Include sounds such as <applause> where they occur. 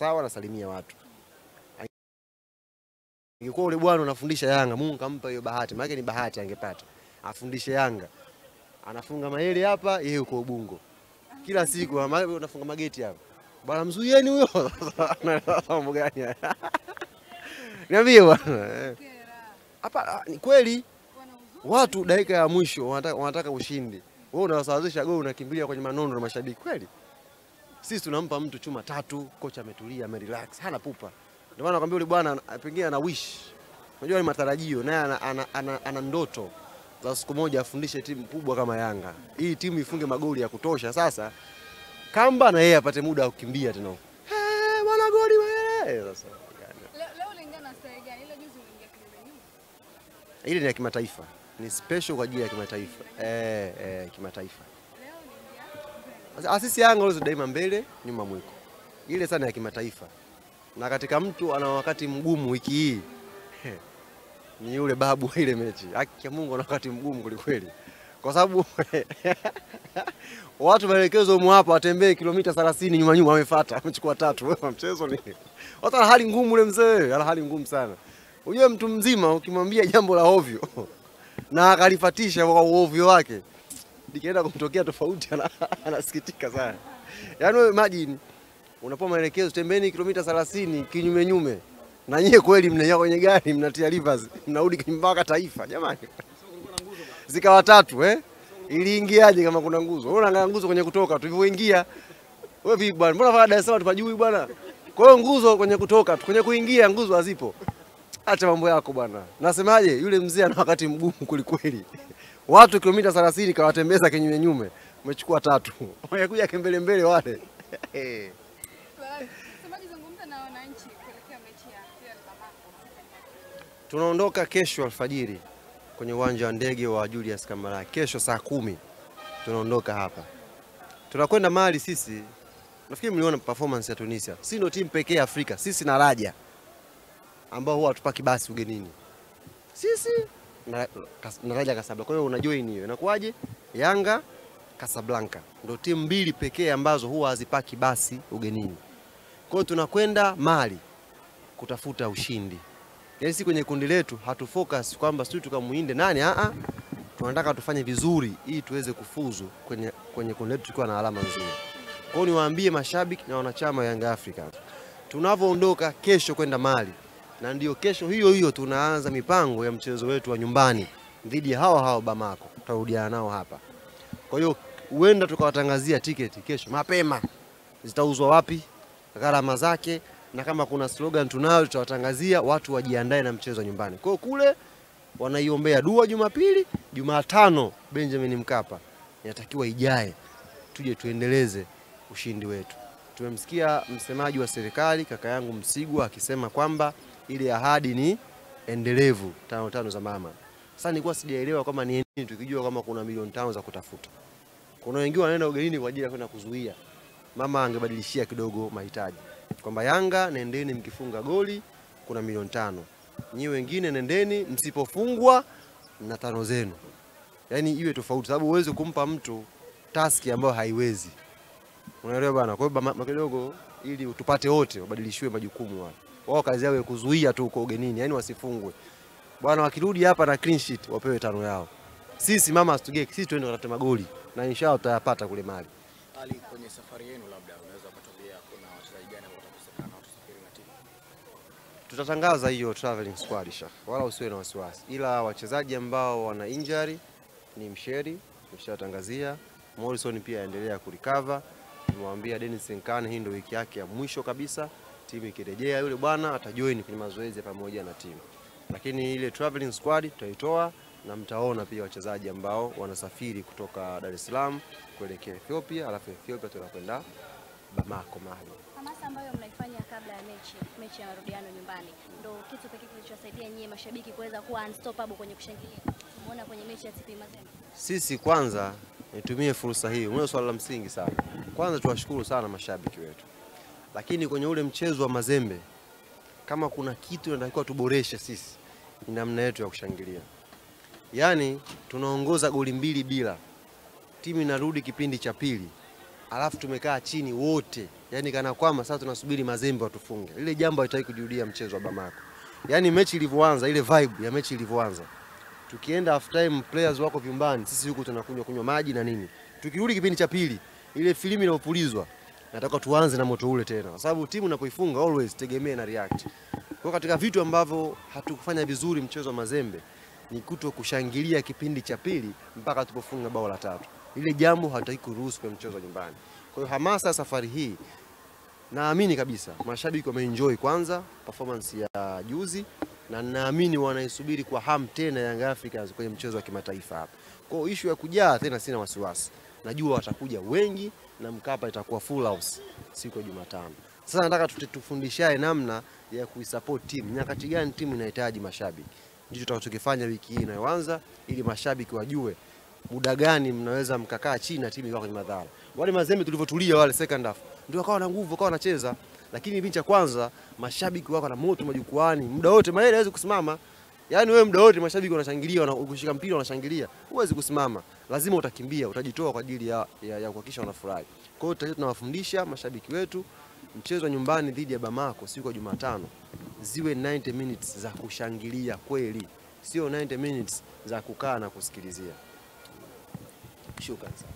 sawa, nasalimia watu. Ingekuwa ule bwana unafundisha Yanga, Mungu kampa hiyo bahati, maana ni bahati angepata, afundishe Yanga, anafunga maele hapa, yeye uko Ubungo. Kila siku, unafunga mageti hapa, bwana mzuieni huyo. <laughs> Mambo gani? <laughs> Niambie bwana. Hapa, ah, ni kweli. Watu dakika ya mwisho wanataka, wanataka ushindi, wewe unawasawazisha goli, unakimbilia kwenye manondo na mashabiki. Kweli? Sisi tunampa mtu chuma tatu, kocha ametulia, amerelax, hana pupa. Ndio maana nakwambia yule bwana ana- pengine ana wish, unajua ni matarajio, naye ana, ana, ana, ana ndoto za siku moja afundishe timu kubwa kama Yanga, hii timu ifunge magoli ya kutosha. Sasa kamba na yeye apate muda wa kukimbia tena huko, Eh, bwana goli wewe. Sasa ile ni ya kimataifa, ni special kwa ajili ya kimataifa eh, eh, kimataifa. Mbele. Yanga ulizo daima mbele, nyuma mwiko. Ile sana ya kimataifa. Na katika mtu ana wakati mgumu wiki hii ni yule babu ile mechi. Haki ya Mungu ana wakati mgumu kwelikweli, kwa sababu <laughs> watu maelekezo humu hapa watembee kilomita 30 nyuma nyuma, wamefuata amechukua tatu. Wewe mchezo ni watu ana hali ngumu, ule mzee ana hali ngumu sana. Unajua mtu mzima ukimwambia jambo la ovyo <laughs> na akalifatisha kwa uovyo wake likienda kumtokea tofauti ana- <laughs> anasikitika sana. Yaani wewe imagine unapewa maelekezo tembeni kilomita 30 kinyume nyume, na nyie kweli mnaingia kwenye gari mnatia rivers mnarudi mpaka taifa jamani, zikawa tatu eh? Iliingiaje kama kuna nguzo? Wewe unaangalia nguzo kwenye kutoka tu hivyoingia. Wewe vipi bwana? Mbona fanya Dar es Salaam tupajui bwana? Kwa hiyo nguzo kwenye kutoka, tu, kwenye kuingia nguzo hazipo. Acha mambo yako bwana. Nasemaje, yule mzee ana wakati mgumu kwelikweli. Watu kilomita 30 kawatembeza kinyume nyume, umechukua tatu. <laughs> Wamekuja kimbele mbele wale. Tunaondoka kesho alfajiri kwenye uwanja wa ndege wa Julius Kambarage. Kesho saa kumi tunaondoka hapa, tunakwenda Mali. Sisi nafikiri mliona performance ya Tunisia, si ndio timu pekee Afrika, sisi na Raja ambao huwa hatupaki basi ugenini, sisi na, Raja Casablanca. Kwa hiyo una join hiyo, inakuwaje? Yanga Casablanca ndio timu mbili pekee ambazo huwa hazipaki basi ugenini. Kwa hiyo tunakwenda Mali kutafuta ushindi. Yaani si kwenye kundi letu hatu focus kwamba sisi tukamuinde nani, a tunataka tufanye vizuri ili tuweze kufuzu kwenye, kwenye kundi letu tukiwa na alama nzuri. Kwa hiyo niwaambie mashabiki na wanachama wa Young Africans tunavyoondoka kesho kwenda Mali, na ndio kesho hiyo hiyo tunaanza mipango ya mchezo wetu wa nyumbani dhidi ya hawa hawa Bamako, tutarudiana nao hapa. Kwa hiyo huenda tukawatangazia tiketi kesho mapema, zitauzwa wapi, gharama zake, na kama kuna slogan tunayo tutawatangazia watu wajiandae na mchezo nyumbani. Kwa kule wanaiombea dua Jumapili, Jumatano Benjamin Mkapa inatakiwa ijae, tuje tuendeleze ushindi wetu. Tumemsikia msemaji wa serikali kaka yangu Msigwa akisema kwamba ile ahadi ni endelevu, tano tano za mama. Sasa nilikuwa sijaelewa kama ni nini, tukijua kama kuna milioni tano za kutafuta. Kuna wengine wanaenda ugenini kwa ajili ya kwenda kuzuia. Mama angebadilishia kidogo mahitaji kwamba Yanga nendeni, mkifunga goli kuna milioni tano, nyi wengine nendeni, msipofungwa na tano zenu. Yaani iwe tofauti, sababu huwezi kumpa mtu taski ambayo haiwezi. Unaelewa bana? Kwa hiyo kidogo, ili tupate wote wabadilishiwe majukumu wale. Wao kazi yao ya kuzuia tu uko ugenini, yani wasifungwe bwana. Wakirudi hapa na clean sheet wapewe tano yao. Sisi mama asitugie, sisi tuende kutafuta magoli na inshallah tutayapata kule Mali. Ali, kwenye safari yenu labda unaweza kutuambia kuna wachezaji gani ambao watakosekana watasafiri na timu? Tutatangaza hiyo traveling squad sha, wala usiwe na wasiwasi, ila wachezaji ambao wana injury ni Msheri, tumeshatangazia. Morrison pia aendelea kurecover. Nimemwambia Dennis Nkane, hii ndio wiki yake ya mwisho kabisa. Timu ikirejea, yule bwana atajoin kwenye mazoezi pamoja na timu, lakini ile traveling squad tutaitoa na mtaona pia wachezaji ambao wanasafiri kutoka Dar es Salaam kuelekea Ethiopia, alafu Ethiopia tunakwenda Bamako Mali. Hamasa ambayo mnaifanya kabla ya mechi, mechi ya marudiano nyumbani, ndo kitu pekee kilichowasaidia nyie mashabiki kuweza kuwa unstoppable kwenye kushangilia. Tumeona kwenye mechi ya TP Mazembe. Sisi kwanza nitumie fursa hii, mwenye swala la msingi sana. Kwanza tuwashukuru sana mashabiki wetu, lakini kwenye ule mchezo wa Mazembe, kama kuna kitu inatakiwa tuboreshe sisi, ni namna yetu ya kushangilia. Yaani tunaongoza goli mbili bila, timu inarudi kipindi cha pili, alafu tumekaa chini wote Yaani kana kwamba sasa tunasubiri Mazembe watufunge. Lile jambo halitaki kujirudia mchezo wa Bamako. Yaani mechi ilivyoanza, ile vibe ya mechi ilivyoanza. Tukienda half time players wako vyumbani, sisi huku tunakunywa kunywa maji na nini. Tukirudi kipindi cha pili, ile filimi inapopulizwa, nataka tuanze na moto ule tena. Kwa sababu timu inapoifunga always tegemea na react. Kwa katika vitu ambavyo hatukufanya vizuri mchezo wa Mazembe ni kuto kushangilia kipindi cha pili mpaka tupofunga bao la tatu. Ile jambo hataki kuruhusu kwa mchezo wa nyumbani. Kwa hiyo hamasa safari hii naamini kabisa mashabiki wameenjoy kwanza performance ya juzi na naamini wanaisubiri kwa hamu tena Young Africans kwenye mchezo wa kimataifa hapa. Kwa hiyo issue ya kujaa tena sina wasiwasi. Najua watakuja wengi na Mkapa itakuwa full house siku ya Jumatano. Sasa nataka tufundishae namna ya kuisupport timu. Nyakati gani timu inahitaji mashabiki. Ndicho tutakachokifanya wiki hii inayoanza ili mashabiki wajue muda gani mnaweza mkakaa chini na timu ikawa kwenye madhara. Wale Mazembe tulivyotulia wale second half ndio wakawa na nguvu, wakawa wanacheza, lakini kipindi cha kwanza mashabiki wako na moto majukwani, muda wote Mayele hawezi kusimama. Yaani wewe muda wote mashabiki wanashangilia, wana- ukishika mpira wanashangilia, huwezi kusimama, lazima utakimbia, utajitoa kwa ajili ya, ya, ya kuhakikisha wanafurahi. Kwa hiyo tutakuwa tunawafundisha mashabiki wetu mchezo wa nyumbani dhidi ya Bamako siku ya Jumatano ziwe 90 minutes za kushangilia kweli, sio 90 minutes za kukaa na kusikilizia. Shukrani sana.